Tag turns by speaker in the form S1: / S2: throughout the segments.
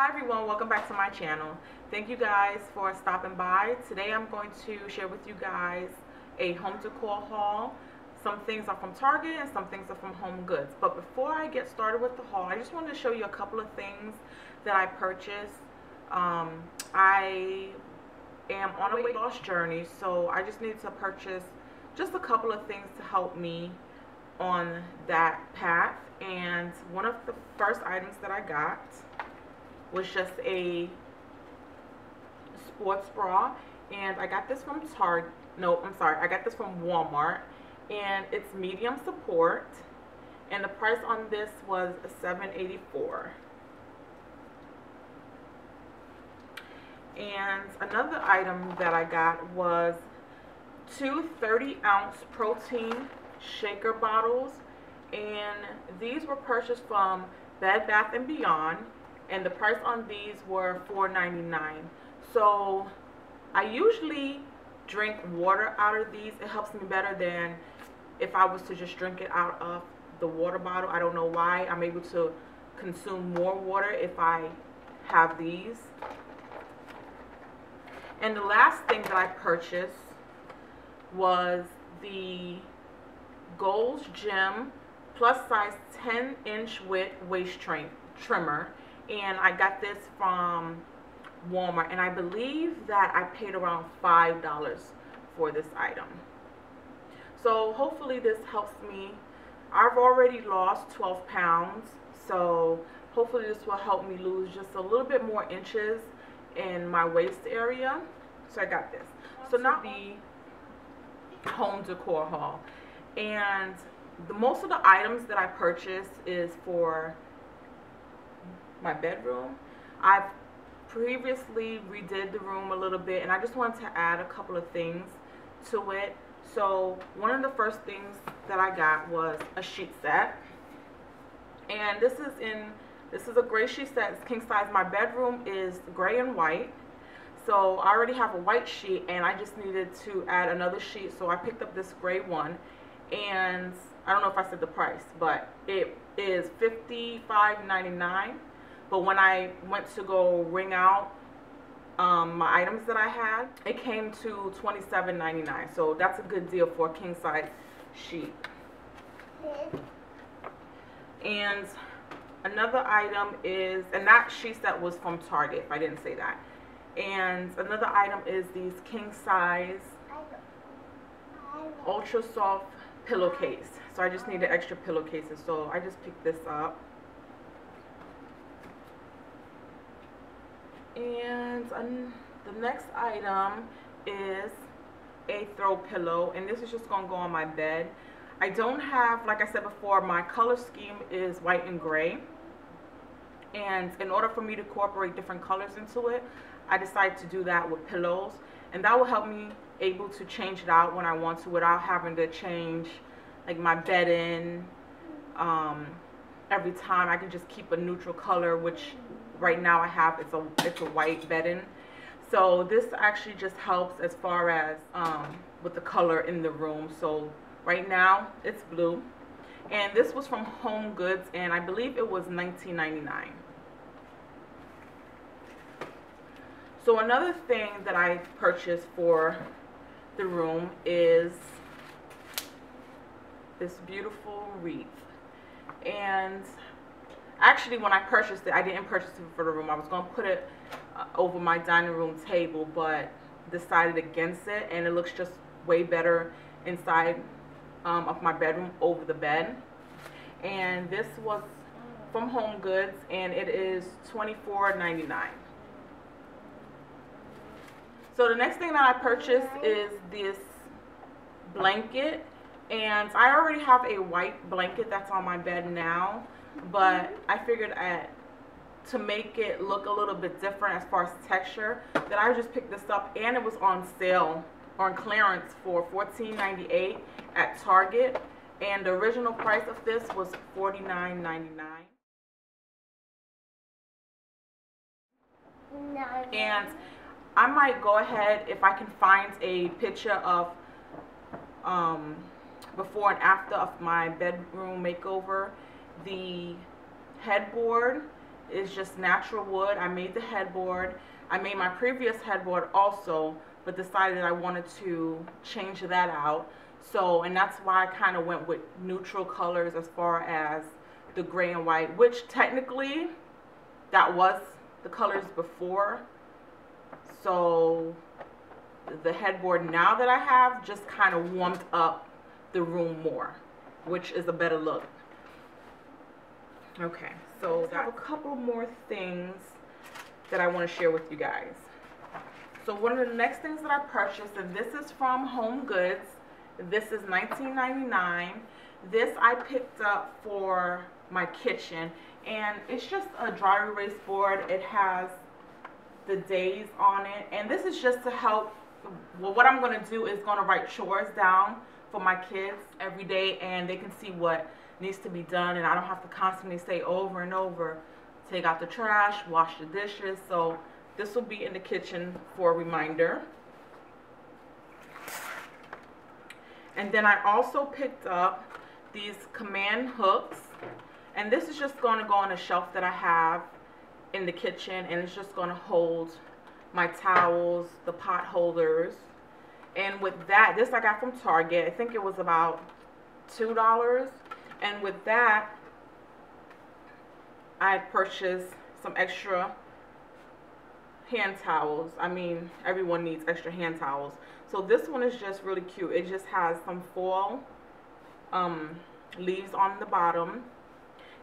S1: Hi everyone, welcome back to my channel. Thank you guys for stopping by. Today I'm going to share with you guys a home decor haul. Some things are from Target and some things are from Home Goods. But before I get started with the haul, I just wanted to show you a couple of things that I purchased. Um, I am on a weight loss journey, so I just need to purchase just a couple of things to help me on that path. And one of the first items that I got was just a sports bra. And I got this from Target no I'm sorry I got this from Walmart. And it's medium support. And the price on this was 7.84 and another item that I got was two 30 ounce protein shaker bottles. And these were purchased from Bed Bath & Beyond and the price on these were $4.99 so I usually drink water out of these. It helps me better than if I was to just drink it out of the water bottle. I don't know why. I'm able to consume more water if I have these. And the last thing that I purchased was the Gold's Gym plus size 10 inch width waist trim trimmer and I got this from Walmart and I believe that I paid around five dollars for this item. So hopefully this helps me. I've already lost 12 pounds so hopefully this will help me lose just a little bit more inches in my waist area. So I got this. So now the home decor haul. And the most of the items that I purchased is for my bedroom. I've previously redid the room a little bit and I just wanted to add a couple of things to it. So one of the first things that I got was a sheet set. And this is in, this is a gray sheet set, it's king size. My bedroom is gray and white. So I already have a white sheet and I just needed to add another sheet. So I picked up this gray one and I don't know if I said the price, but it is $55.99 but when I went to go ring out um, my items that I had, it came to $27.99. So that's a good deal for a king size sheet. And another item is, and that sheet set was from Target, if I didn't say that. And another item is these king size ultra soft pillowcase. So I just needed extra pillowcases. So I just picked this up. And the next item is a throw pillow and this is just going to go on my bed. I don't have, like I said before, my color scheme is white and gray. And in order for me to incorporate different colors into it, I decided to do that with pillows. And that will help me able to change it out when I want to without having to change like my bedding um, every time. I can just keep a neutral color, which right now I have it's a it's a white bedding. So this actually just helps as far as um, with the color in the room. So right now it's blue. And this was from Home Goods and I believe it was $19.99. So another thing that I purchased for the room is this beautiful wreath. And actually when I purchased it, I didn't purchase it for the room. I was going to put it uh, over my dining room table, but decided against it. And it looks just way better inside um, of my bedroom over the bed. And this was from Home Goods, and it is $24.99. So the next thing that I purchased is this blanket. And I already have a white blanket that's on my bed now but I figured at to make it look a little bit different as far as texture that I just picked this up and it was on sale on clearance for $14.98 at Target. And the original price of this was $49.99 and I might go ahead if I can find a picture of um, before and after of my bedroom makeover the headboard is just natural wood. I made the headboard. I made my previous headboard also, but decided I wanted to change that out. So, and that's why I kind of went with neutral colors as far as the gray and white, which technically that was the colors before. So the headboard now that I have just kind of warmed up the room more, which is a better look. Okay, so I have a couple more things that I want to share with you guys. So one of the next things that I purchased, and this is from Home Goods. This is $19.99. This I picked up for my kitchen, and it's just a dry erase board. It has the days on it, and this is just to help. Well, what I'm going to do is going to write chores down for my kids every day, and they can see what needs to be done, and I don't have to constantly say over and over, take out the trash, wash the dishes. So this will be in the kitchen for a reminder. And then I also picked up these command hooks. And this is just going to go on a shelf that I have in the kitchen. And it's just going to hold my towels, the pot holders. And with that, this I got from Target. I think it was about $2. And with that, I purchased some extra hand towels. I mean, everyone needs extra hand towels. So this one is just really cute. It just has some fall um, leaves on the bottom.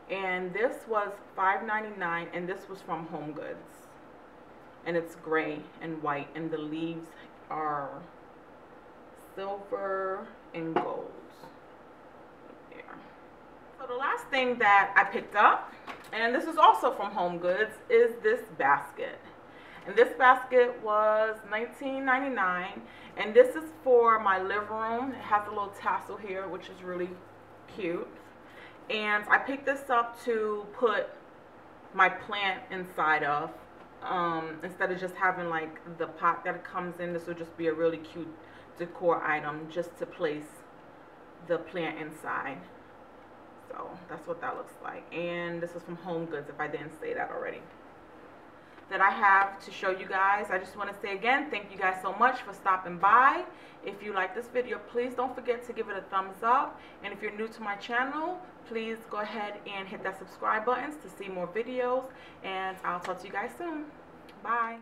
S1: And this was $5.99 and this was from Home Goods. And it's gray and white and the leaves are silver and gold. There. So the last thing that I picked up, and this is also from Home Goods, is this basket. And this basket was $19.99. And this is for my living room. It has a little tassel here, which is really cute. And I picked this up to put my plant inside of. Um, instead of just having like the pot that comes in, this will just be a really cute decor item just to place the plant inside. So that's what that looks like. And this is from Home Goods if I didn't say that already that I have to show you guys. I just want to say again, thank you guys so much for stopping by. If you like this video, please don't forget to give it a thumbs up. And if you're new to my channel, please go ahead and hit that subscribe button to see more videos. And I'll talk to you guys soon. Bye.